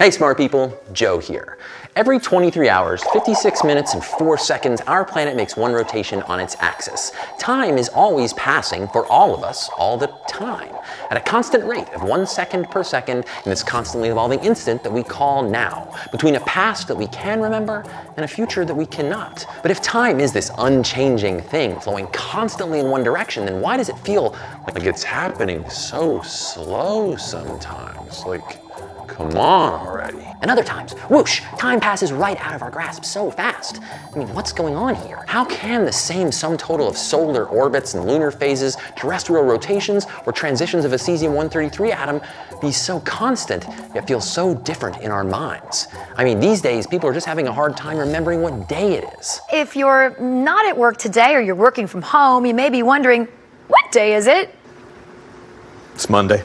Hey smart people, Joe here. Every 23 hours, 56 minutes and 4 seconds, our planet makes one rotation on its axis. Time is always passing for all of us all the time, at a constant rate of 1 second per second in this constantly evolving instant that we call now, between a past that we can remember and a future that we cannot. But if time is this unchanging thing flowing constantly in one direction, then why does it feel like it's happening so slow sometimes? Like, Come on already. And other times, whoosh, time passes right out of our grasp so fast. I mean, what's going on here? How can the same sum total of solar orbits and lunar phases, terrestrial rotations, or transitions of a cesium-133 atom be so constant, yet feel so different in our minds? I mean, these days, people are just having a hard time remembering what day it is. If you're not at work today or you're working from home, you may be wondering, what day is it? It's Monday.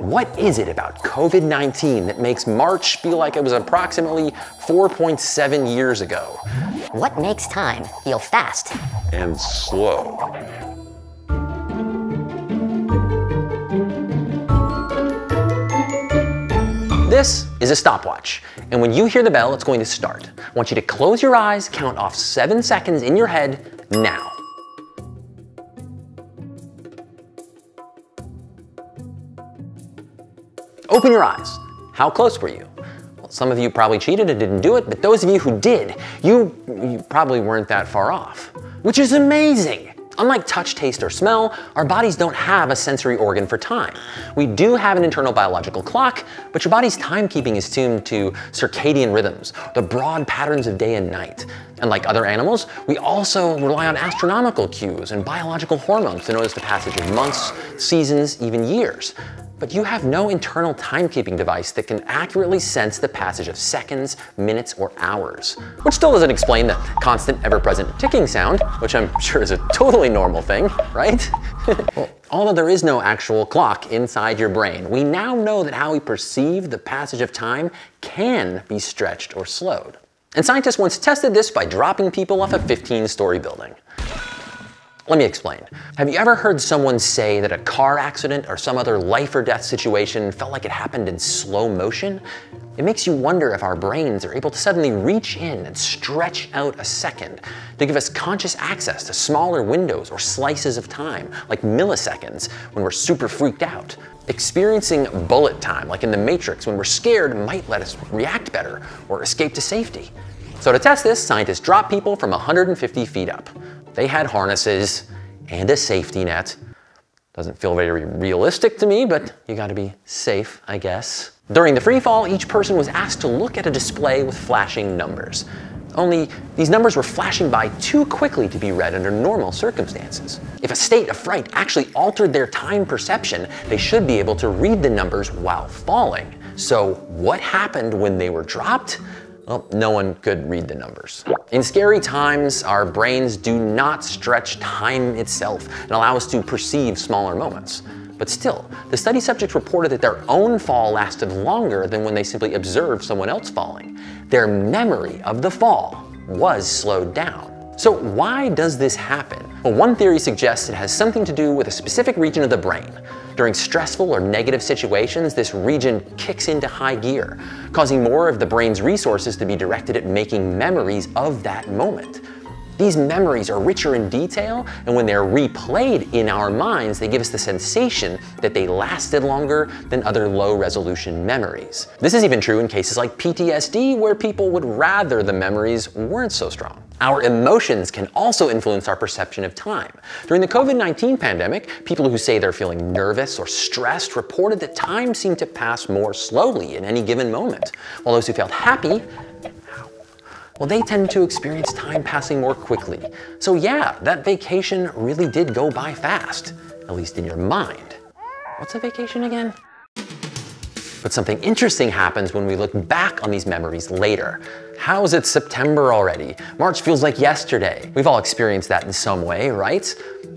What is it about COVID 19 that makes March feel like it was approximately 4.7 years ago? What makes time feel fast? And slow. This is a stopwatch, and when you hear the bell, it's going to start. I want you to close your eyes, count off seven seconds in your head now. Open your eyes. How close were you? Well, some of you probably cheated and didn't do it, but those of you who did, you, you probably weren't that far off, which is amazing. Unlike touch, taste, or smell, our bodies don't have a sensory organ for time. We do have an internal biological clock, but your body's timekeeping is tuned to circadian rhythms, the broad patterns of day and night. And like other animals, we also rely on astronomical cues and biological hormones to notice the passage of months, seasons, even years but you have no internal timekeeping device that can accurately sense the passage of seconds, minutes, or hours. Which still doesn't explain the constant, ever-present ticking sound, which I'm sure is a totally normal thing, right? well, although there is no actual clock inside your brain, we now know that how we perceive the passage of time can be stretched or slowed. And scientists once tested this by dropping people off a 15-story building. Let me explain. Have you ever heard someone say that a car accident or some other life or death situation felt like it happened in slow motion? It makes you wonder if our brains are able to suddenly reach in and stretch out a second to give us conscious access to smaller windows or slices of time, like milliseconds, when we're super freaked out. Experiencing bullet time, like in The Matrix, when we're scared, might let us react better or escape to safety. So to test this, scientists dropped people from 150 feet up. They had harnesses and a safety net. Doesn't feel very realistic to me, but you gotta be safe, I guess. During the free fall, each person was asked to look at a display with flashing numbers. Only these numbers were flashing by too quickly to be read under normal circumstances. If a state of fright actually altered their time perception, they should be able to read the numbers while falling. So what happened when they were dropped? Well, no one could read the numbers. In scary times, our brains do not stretch time itself and allow us to perceive smaller moments. But still, the study subjects reported that their own fall lasted longer than when they simply observed someone else falling. Their memory of the fall was slowed down. So why does this happen? Well, one theory suggests it has something to do with a specific region of the brain, during stressful or negative situations, this region kicks into high gear, causing more of the brain's resources to be directed at making memories of that moment. These memories are richer in detail, and when they're replayed in our minds, they give us the sensation that they lasted longer than other low resolution memories. This is even true in cases like PTSD, where people would rather the memories weren't so strong. Our emotions can also influence our perception of time. During the COVID-19 pandemic, people who say they're feeling nervous or stressed reported that time seemed to pass more slowly in any given moment, while those who felt happy well, they tend to experience time passing more quickly. So yeah, that vacation really did go by fast, at least in your mind. What's a vacation again? But something interesting happens when we look back on these memories later. How is it September already? March feels like yesterday. We've all experienced that in some way, right?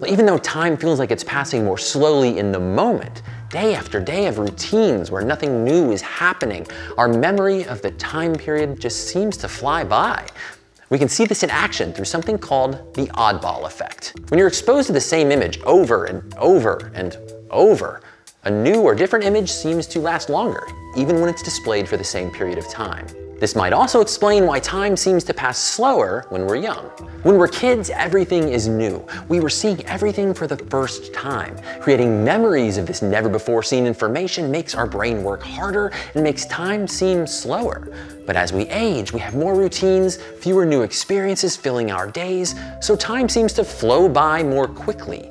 Even though time feels like it's passing more slowly in the moment, day after day of routines where nothing new is happening, our memory of the time period just seems to fly by. We can see this in action through something called the oddball effect. When you're exposed to the same image over and over and over, A new or different image seems to last longer, even when it's displayed for the same period of time. This might also explain why time seems to pass slower when we're young. When we're kids, everything is new. We were seeing everything for the first time. Creating memories of this never before seen information makes our brain work harder and makes time seem slower. But as we age, we have more routines, fewer new experiences filling our days, so time seems to flow by more quickly.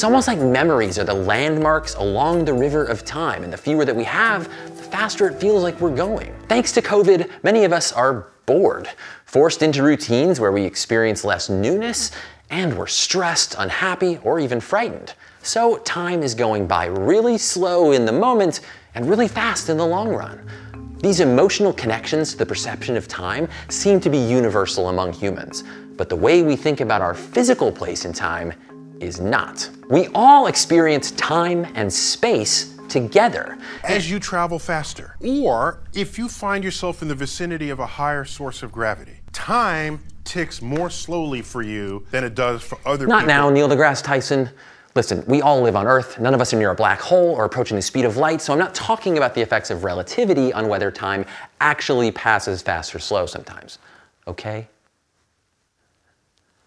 It's almost like memories are the landmarks along the river of time, and the fewer that we have, the faster it feels like we're going. Thanks to COVID, many of us are bored, forced into routines where we experience less newness, and we're stressed, unhappy, or even frightened. So time is going by really slow in the moment and really fast in the long run. These emotional connections to the perception of time seem to be universal among humans, but the way we think about our physical place in time is not. We all experience time and space together. As you travel faster, or if you find yourself in the vicinity of a higher source of gravity, time ticks more slowly for you than it does for other Not people. now, Neil deGrasse Tyson. Listen, we all live on Earth. None of us are near a black hole or approaching the speed of light, so I'm not talking about the effects of relativity on whether time actually passes fast or slow sometimes. Okay?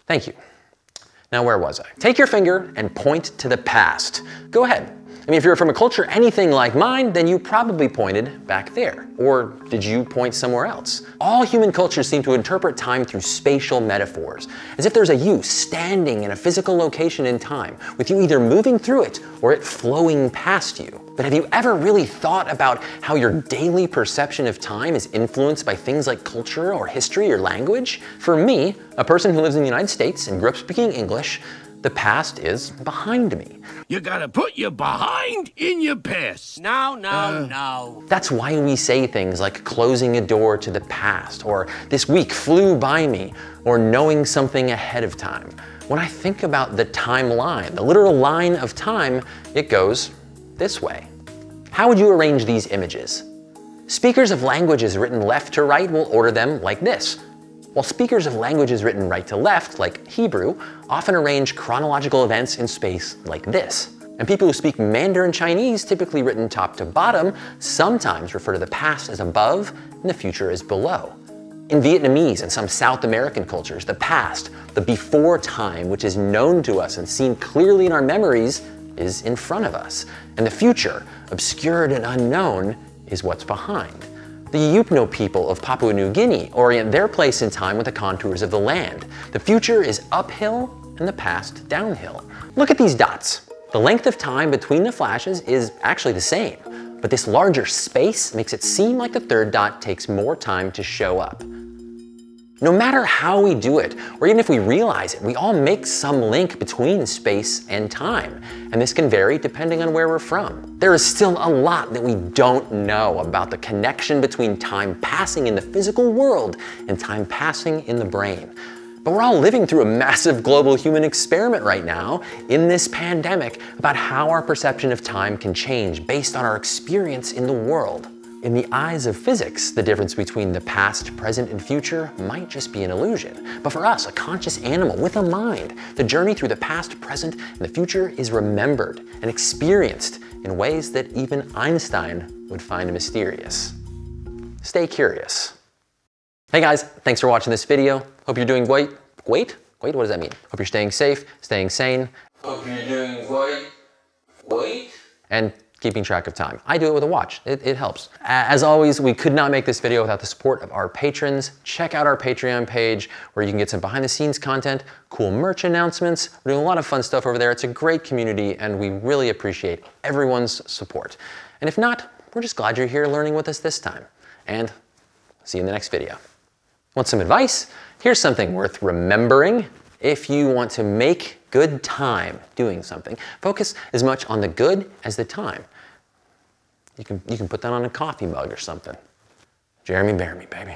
Thank you. Now, where was I? Take your finger and point to the past. Go ahead. I mean, if you're from a culture anything like mine, then you probably pointed back there. Or did you point somewhere else? All human cultures seem to interpret time through spatial metaphors, as if there's a you standing in a physical location in time, with you either moving through it or it flowing past you. But have you ever really thought about how your daily perception of time is influenced by things like culture or history or language? For me, a person who lives in the United States and grew up speaking English, the past is behind me. You gotta put your behind in your past. No, no, uh, no. That's why we say things like closing a door to the past, or this week flew by me, or knowing something ahead of time. When I think about the timeline, the literal line of time, it goes this way. How would you arrange these images? Speakers of languages written left to right will order them like this while speakers of languages written right to left, like Hebrew, often arrange chronological events in space like this. And people who speak Mandarin Chinese, typically written top to bottom, sometimes refer to the past as above and the future as below. In Vietnamese and some South American cultures, the past, the before time, which is known to us and seen clearly in our memories, is in front of us. And the future, obscured and unknown, is what's behind. The Yupno people of Papua New Guinea orient their place in time with the contours of the land. The future is uphill and the past downhill. Look at these dots. The length of time between the flashes is actually the same, but this larger space makes it seem like the third dot takes more time to show up. No matter how we do it, or even if we realize it, we all make some link between space and time, and this can vary depending on where we're from. There is still a lot that we don't know about the connection between time passing in the physical world and time passing in the brain. But we're all living through a massive global human experiment right now in this pandemic about how our perception of time can change based on our experience in the world. In the eyes of physics, the difference between the past, present, and future might just be an illusion. But for us, a conscious animal with a mind, the journey through the past, present, and the future is remembered and experienced in ways that even Einstein would find mysterious. Stay curious. Hey guys, thanks for watching this video. Hope you're doing great. Great? Great, what does that mean? Hope you're staying safe, staying sane. Hope you're doing great. Wait. And keeping track of time. I do it with a watch, it, it, helps. As always, we could not make this video without the support of our patrons. Check out our Patreon page where you can get some behind the scenes content, cool merch announcements. We're doing a lot of fun stuff over there. It's a great community and we really appreciate everyone's support. And if not, we're just glad you're here learning with us this time. And see you in the next video. Want some advice? Here's something worth remembering. If you want to make good time doing something, focus as much on the good as the time. You can, you can put that on a coffee mug or something. Jeremy Bearimy, baby.